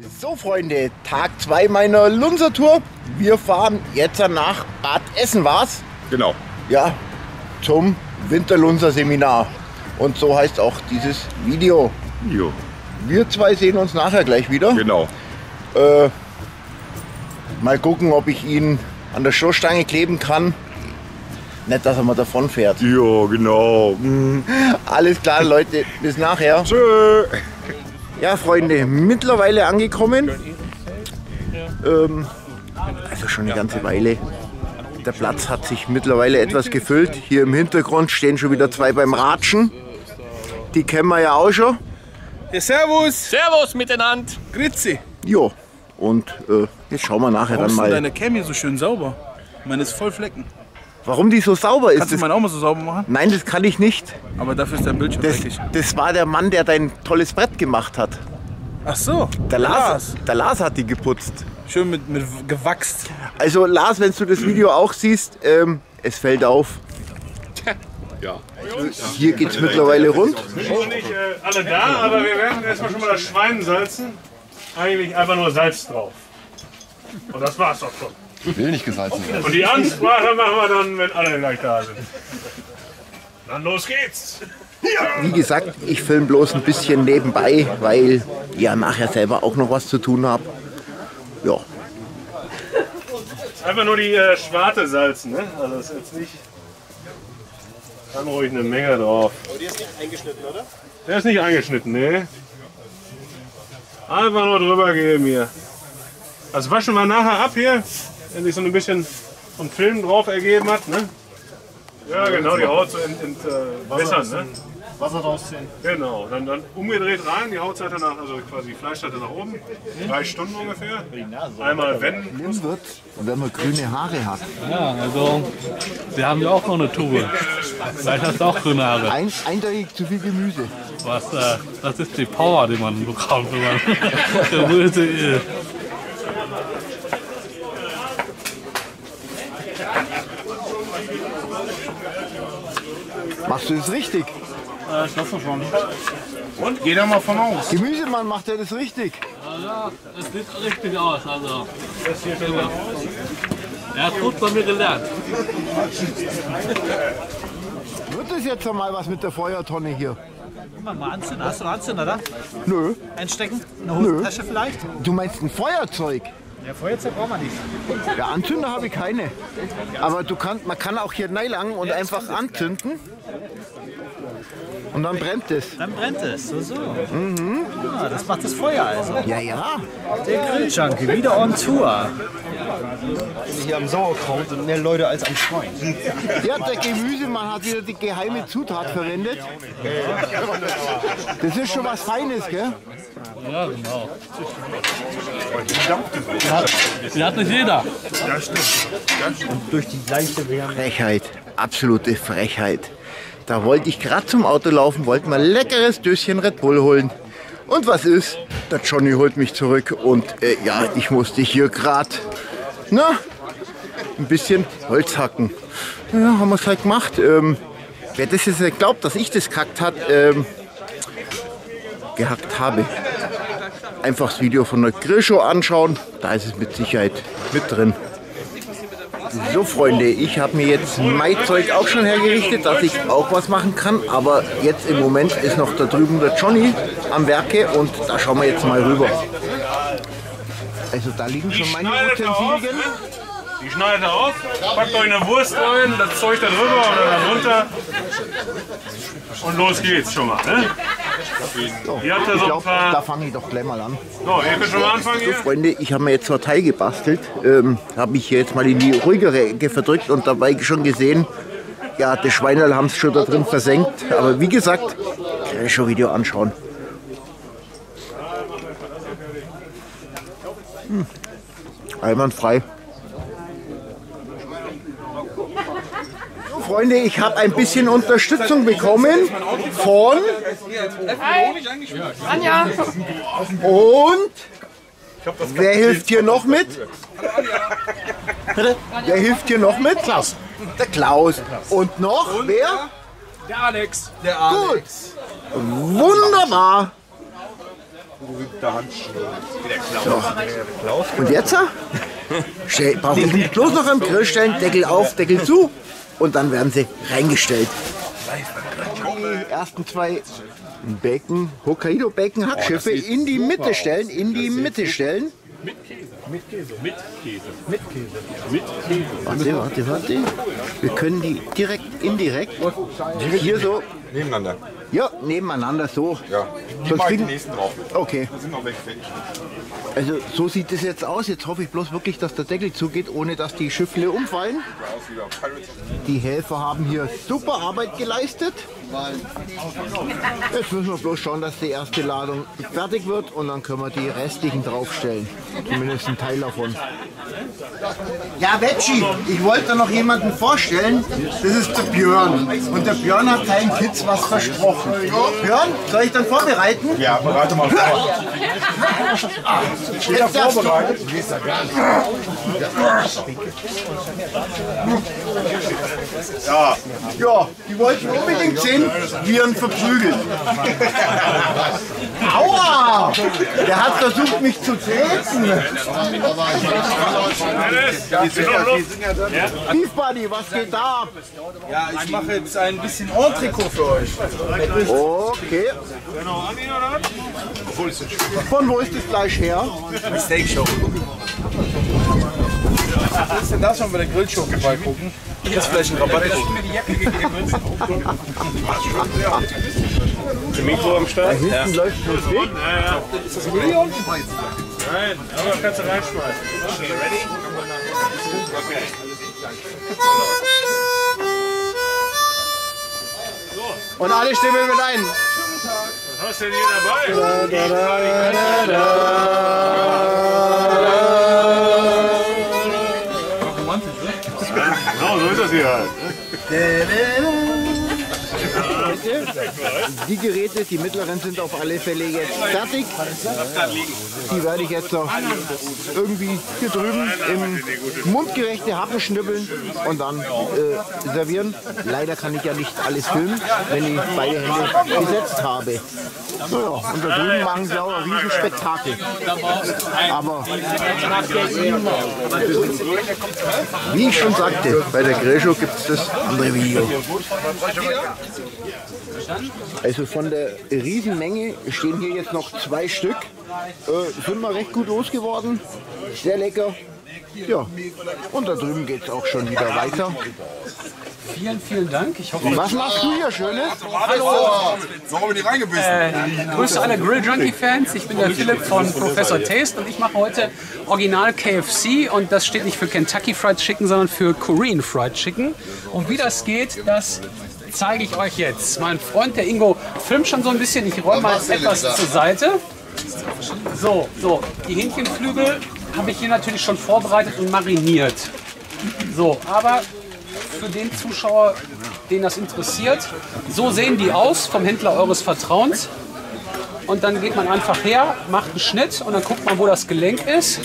So Freunde, Tag 2 meiner Lunser-Tour. Wir fahren jetzt nach Bad Essen, was? Genau. Ja, zum Winterlunser-Seminar. Und so heißt auch dieses Video. Jo. Wir zwei sehen uns nachher gleich wieder. Genau. Äh, mal gucken, ob ich ihn an der Stoßstange kleben kann. Nicht, dass er mal davon fährt. Ja, genau. Alles klar, Leute, bis nachher. Tschö. Ja, Freunde, mittlerweile angekommen. Ähm, also schon eine ganze Weile. Der Platz hat sich mittlerweile etwas gefüllt. Hier im Hintergrund stehen schon wieder zwei beim Ratschen. Die kennen wir ja auch schon. Ja, servus! Servus miteinander. Grüezi! Jo. Und äh, jetzt schauen wir nachher Warum dann ist denn mal, deine Cam hier so schön sauber? Meine ist voll Flecken. Warum die so sauber ist. Kannst du Das, meine auch mal so sauber machen? nein, das kann ich nicht. Aber dafür ist dein Bildschirm Das, dreckig. das war der Mann, der dein tolles Brett gemacht hat. Ach so. Der Lars, der Lars hat die geputzt. Schön mit, mit gewachst. Also Lars, wenn du das Video auch siehst, ähm, es fällt auf. Ja. Hier geht's mittlerweile rund. sind noch nicht äh, alle da, aber wir werden erstmal schon mal das Schwein salzen. Eigentlich einfach nur Salz drauf. Und das war's doch schon. Will nicht gesalzen werden. Und die Ansprache machen wir dann, wenn alle gleich da sind. Dann los geht's. Wie gesagt, ich filme bloß ein bisschen nebenbei, weil ja nachher selber auch noch was zu tun habe. Ja, Einfach nur die äh, Schwarte salzen, ne? Also ist jetzt nicht. Kann ruhig eine Menge drauf. Aber der ist nicht eingeschnitten, oder? Der ist nicht eingeschnitten, ne? Einfach nur drüber geben hier. Das waschen wir nachher ab hier, wenn sich so ein bisschen so ein Film drauf ergeben hat, ne? Ja, genau, die Haut so ent, ent, äh, ne? Wasser rausziehen. Genau, dann, dann umgedreht rein, die Hautseite nach, also quasi die Fleischseite nach oben. Drei Stunden ungefähr. Einmal wenden. wird, wenn man grüne Haare hat. Ja, also wir haben ja auch noch eine Tube. Vielleicht hast du auch grüne Haare. Ein, eindeutig zu viel Gemüse. Was, äh, das ist die Power, die man bekommt, wenn man Gemüse isst. Machst du das richtig? Äh, ich hoffe schon. Geh da mal von aus. Gemüsemann macht er das richtig. Ja, es sieht richtig aus. Also. Er hat gut bei mir gelernt. Wird das jetzt einmal was mit der Feuertonne hier? Mal, mal anzünden. Hast du Anzünder da? Nö. Einstecken? Eine Hosentasche vielleicht? Du meinst ein Feuerzeug? Ja, Feuerzeug braucht man nicht. Ja, Anzünder habe ich keine. Aber du kannst, man kann auch hier reinlangen und einfach anzünden. Und dann brennt es. Dann brennt es. So, so. Ah, das macht das Feuer also. Ja, ja. Der Grilljunkie wieder on Tour. Hier am Sauerkraut sind mehr Leute als am Schwein. Ja, der Gemüsemann hat wieder die geheime Zutat verwendet. Das ist schon was Feines, gell? Ja, genau. Die hat nicht jeder. Durch die leichte Wärme. Frechheit, absolute Frechheit. Da wollte ich gerade zum Auto laufen, wollte mal leckeres Döschen Red Bull holen. Und was ist? Der Johnny holt mich zurück und äh, ja, ich musste hier gerade, na, ein bisschen Holz hacken. Ja, haben wir es halt gemacht. Ähm, wer das jetzt glaubt, dass ich das kackt hat, ähm, gehackt habe. Einfach das Video von der Grillshow anschauen, da ist es mit Sicherheit mit drin. So Freunde, ich habe mir jetzt mein Zeug auch schon hergerichtet, dass ich auch was machen kann. Aber jetzt im Moment ist noch da drüben der Johnny am Werke und da schauen wir jetzt mal rüber. Also da liegen schon meine Utensilien. Die schneidet auf, packt euch eine Wurst rein, das Zeug da drüber oder da drunter. Und los geht's schon mal. Ne? Ich glaube, da fange ich doch gleich mal an. So, ihr könnt schon mal anfangen So. Freunde, ich habe mir jetzt zwei Teil gebastelt. Ähm, habe mich hier jetzt mal in die ruhigere Ecke verdrückt und dabei schon gesehen, ja, die Schweinerl haben es schon da drin versenkt. Aber wie gesagt, kann ich schon Video anschauen. Hm. Einwandfrei. Freunde, ich habe ein bisschen Unterstützung bekommen von Anja, und wer hilft hier noch mit? Bitte? Wer hilft hier noch mit? Klaus. Der Klaus. Und noch wer? Der Alex. Gut. Wunderbar. Und jetzt? Stell- Brauche ich bloß noch am Grill stellen, Deckel auf, Deckel zu und dann werden sie reingestellt. Die ersten zwei Becken, Hokkaido-Becken, Hackschiffe in die Mitte stellen, in die Mitte stellen. Mit Käse. Mit Käse. Mit Käse. Mit Käse. Mit Käse. Warte, warte, warte. Wir können die direkt, indirekt, hier so, Nebeneinander. Ja, nebeneinander so. Ja. Sonst ich die kriegen- nächsten drauf. Okay, Die sind noch weg. weg. also so sieht es jetzt aus. Jetzt hoffe ich bloß wirklich, dass der Deckel zugeht, ohne dass die Schiffle umfallen. Die Helfer haben hier super Arbeit geleistet. Jetzt müssen wir bloß schauen, dass die erste Ladung fertig wird und dann können wir die restlichen draufstellen. Zumindest ein Teil davon. Ja, Veggie, ich wollte noch jemanden vorstellen. Das ist der Björn. Und der Björn hat seinen Kids was versprochen. Björn, soll ich dann vorbereiten? Ja, bereite mal vor. Jetzt darfst du. Ja. Ja, die wollten unbedingt sehen, wie ihn verprügelt. Aua! Der hat versucht, mich zu treten. Beef Buddy, was geht da ab? Ja, ich mache jetzt ein bisschen Entrecot für euch. Okay. Von wo ist das Fleisch her? Steak Show. Was ist denn das, wenn wir der Grillshow vorbeigucken? Ist vielleicht ein Rabattcode. Mikro am Start? Hinten läuft es weg. Nein, aber kannst du reinschmeißen. Und alle stimmen mit ein. Was hast du denn hier dabei? Genau, so ist das hier halt. Die Geräte, die mittleren sind auf alle Fälle jetzt fertig. Die werde ich jetzt noch irgendwie hier drüben im mundgerechte Happen schnibbeln und dann äh, servieren. Leider kann ich ja nicht alles filmen, wenn ich beide Hände gesetzt habe. Naja, und da drüben machen sie auch ein Riesenspektakel. Aber wie ich schon sagte, bei der Grillshow gibt es das andere Video. Also von der Riesenmenge stehen hier jetzt noch zwei Stück. Äh, sind wir recht gut losgeworden. Sehr lecker. Ja, und da drüben geht es auch schon wieder weiter. Vielen, vielen Dank. Ich hoffe, Was machst du hier Schönes? So haben wir die reingebissen. ich grüße alle Grill Junkie Fans. Ich bin der Philipp von Professor Taste und ich mache heute Original KFC und das steht nicht für Kentucky Fried Chicken, sondern für Korean Fried Chicken. Und wie das geht, das zeige ich euch jetzt. Mein Freund, der Ingo, filmt schon so ein bisschen. Ich räume mal etwas zur Seite. So, so, die Hähnchenflügel habe ich hier natürlich schon vorbereitet und mariniert. So, aber für den Zuschauer, den das interessiert, so sehen die aus vom Händler eures Vertrauens. Und dann geht man einfach her, macht einen Schnitt und dann guckt man, wo das Gelenk ist.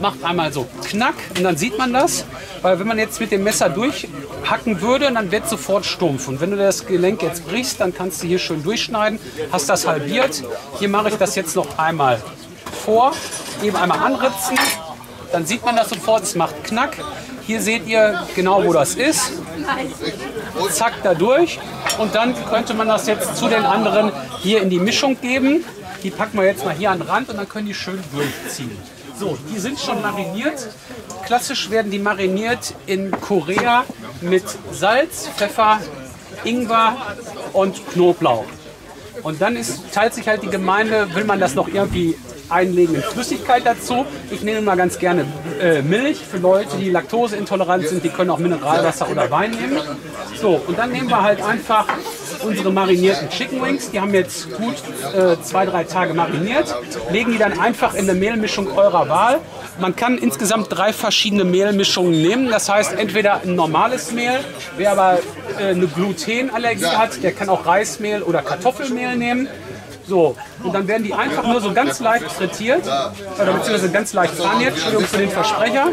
Macht einmal so knack und dann sieht man das. Weil wenn man jetzt mit dem Messer durchhacken würde, dann wird sofort stumpf. Und wenn du das Gelenk jetzt brichst, dann kannst du hier schön durchschneiden, hast das halbiert. Hier mache ich das jetzt noch einmal vor, eben einmal anritzen, dann sieht man das sofort, es macht Knack. Hier seht ihr genau, wo das ist. Zack, da durch. Und dann könnte man das jetzt zu den anderen hier in die Mischung geben. Die packen wir jetzt mal hier an den Rand und dann können die schön durchziehen. So, die sind schon mariniert. Klassisch werden die mariniert in Korea mit Salz, Pfeffer, Ingwer und Knoblauch. Und dann ist, teilt sich halt die Gemeinde, will man das noch irgendwie einlegen in Flüssigkeit dazu. Ich nehme mal ganz gerne äh, Milch für Leute, die laktoseintolerant sind, die können auch Mineralwasser oder Wein nehmen. So, und dann nehmen wir halt einfach unsere marinierten Chicken Wings, die haben jetzt gut äh, zwei, drei Tage mariniert, legen die dann einfach in eine Mehlmischung eurer Wahl. Man kann insgesamt drei verschiedene Mehlmischungen nehmen. Das heißt, entweder ein normales Mehl, wer aber äh, eine Glutenallergie hat, der kann auch Reismehl oder Kartoffelmehl nehmen. So, Und dann werden die einfach nur so ganz leicht frittiert, oder beziehungsweise ganz leicht paniert, Entschuldigung für den Versprecher.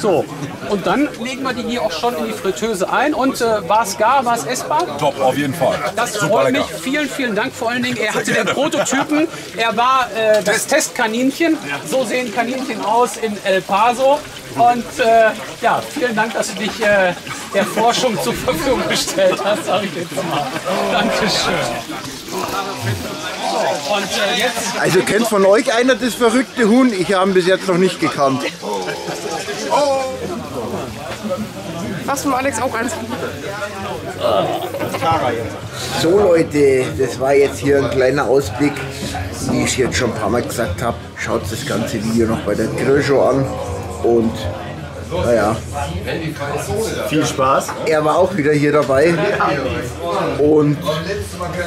So, und dann legen wir die hier auch schon in die Fritteuse ein. Und äh, war es gar, war es essbar? Top, auf jeden Fall. Das Super freut lecker. mich. Vielen, vielen Dank vor allen Dingen. Er hatte den Prototypen. Er war äh, das Testkaninchen. So sehen Kaninchen aus in El Paso. Und äh, ja, vielen Dank, dass du dich äh, der Forschung zur Verfügung gestellt hast, sage ich jetzt mal. Dankeschön. Also kennt von euch einer das verrückte Huhn? Ich habe ihn bis jetzt noch nicht gekannt. Machst du Alex auch eins? So Leute, das war jetzt hier ein kleiner Ausblick. Wie ich jetzt schon ein paar Mal gesagt habe, schaut das ganze Video noch bei der Grillshow an. Und naja, Viel Spaß. er war auch wieder hier dabei. Und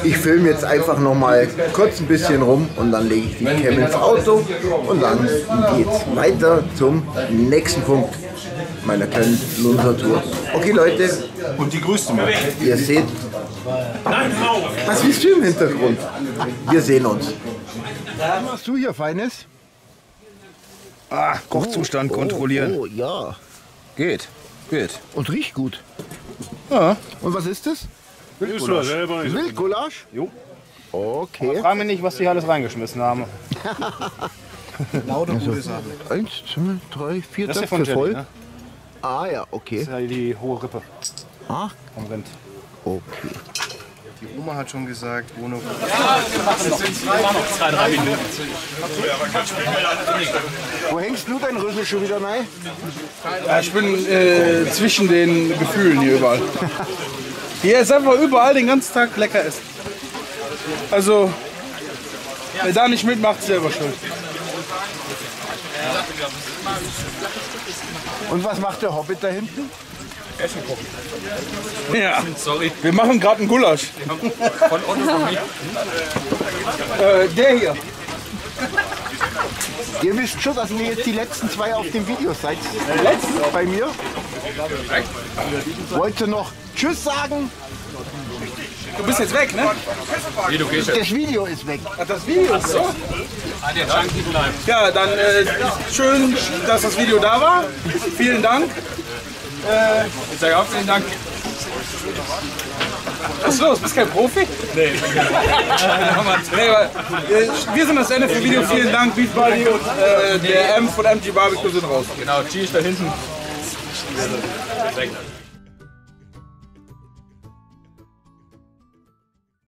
ich filme jetzt einfach noch mal kurz ein bisschen rum und dann lege ich die Cam ins Auto und dann geht's weiter zum nächsten Punkt meiner kleinen Lunzer-Tour. Okay Leute, Und die größte mir. Ihr seht. Was siehst du im Hintergrund? Wir sehen uns. Was machst du hier, Feines? Ah, Kochzustand kontrollieren. Oh, ja. Geht. Geht. Und riecht gut. Ja. Und was ist das? Nicht. Wildgulasch? Jo. Okay. Frag mich nicht, was die alles reingeschmissen haben. Lauter gute Sachen. Eins, zwei, drei, vier Das ist ja Töpfe voll. ne? Ah ja, okay. Das ist ja die hohe Rippe Ah, vom Rind. okay. Die Oma hat schon gesagt, ohne Wo hängst du dein Rüssel schon wieder rein? Ja, ich bin äh, zwischen den Gefühlen hier überall. Hier ist einfach überall den ganzen Tag lecker essen. Also, wer da nicht mitmacht, ist selber schuld. Und was macht der Hobbit da hinten? Ja, sorry. Wir machen gerade einen Gulasch. Von äh, Der hier. Ihr wisst schon, dass ihr jetzt die letzten zwei auf dem Video seid. Letzten bei mir. Wollt ihr noch Tschüss sagen? Du bist jetzt weg, ne? Das Video ist weg. Ach, das Video ist so. Ja, dann äh, schön, dass das Video da war. Vielen Dank. Äh, ich sage auch vielen Dank. Was ist los? Bist du kein Profi? Nee. nee aber, äh, wir sind das Ende vom Video. Vielen Dank, Beef Buddy und äh, der M von MG Barbecue sind raus. Genau, Cheese da hinten.